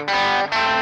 Música